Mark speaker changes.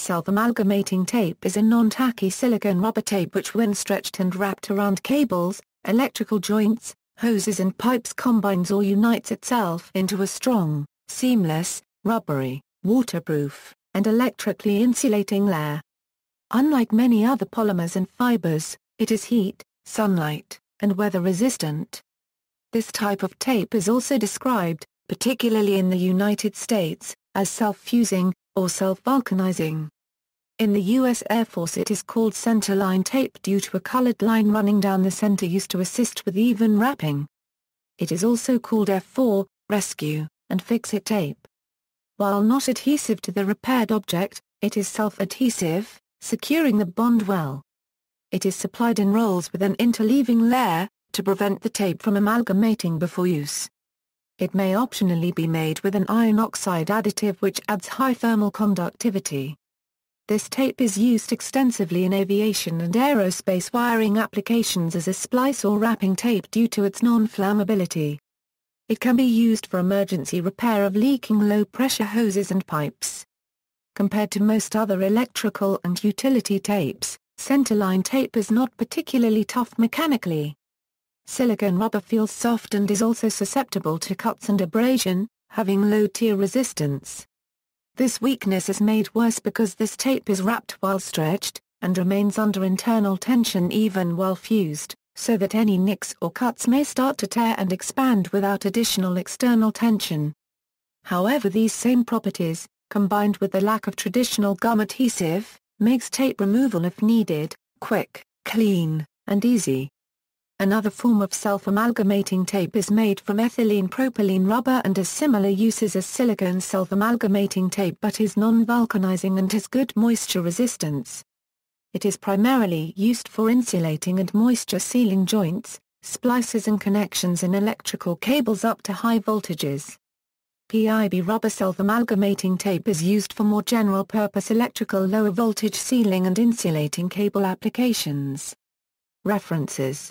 Speaker 1: Self-amalgamating tape is a non-tacky silicone rubber tape which when stretched and wrapped around cables, electrical joints, hoses and pipes combines or unites itself into a strong, seamless, rubbery, waterproof, and electrically insulating layer. Unlike many other polymers and fibers, it is heat, sunlight, and weather resistant. This type of tape is also described, particularly in the United States, as self-fusing, or self-vulcanizing. In the U.S. Air Force it is called centerline tape due to a colored line running down the center used to assist with even wrapping. It is also called F4, rescue, and fix-it tape. While not adhesive to the repaired object, it is self-adhesive, securing the bond well. It is supplied in rolls with an interleaving layer, to prevent the tape from amalgamating before use. It may optionally be made with an iron oxide additive which adds high thermal conductivity. This tape is used extensively in aviation and aerospace wiring applications as a splice or wrapping tape due to its non-flammability. It can be used for emergency repair of leaking low-pressure hoses and pipes. Compared to most other electrical and utility tapes, centerline tape is not particularly tough mechanically. Silicone rubber feels soft and is also susceptible to cuts and abrasion, having low tear resistance. This weakness is made worse because this tape is wrapped while stretched, and remains under internal tension even while fused, so that any nicks or cuts may start to tear and expand without additional external tension. However these same properties, combined with the lack of traditional gum adhesive, makes tape removal if needed, quick, clean, and easy. Another form of self-amalgamating tape is made from ethylene propylene rubber and has similar uses as silicone self-amalgamating tape but is non-vulcanizing and has good moisture resistance. It is primarily used for insulating and moisture sealing joints, splices and connections in electrical cables up to high voltages. PIB rubber self-amalgamating tape is used for more general-purpose electrical lower voltage sealing and insulating cable applications. References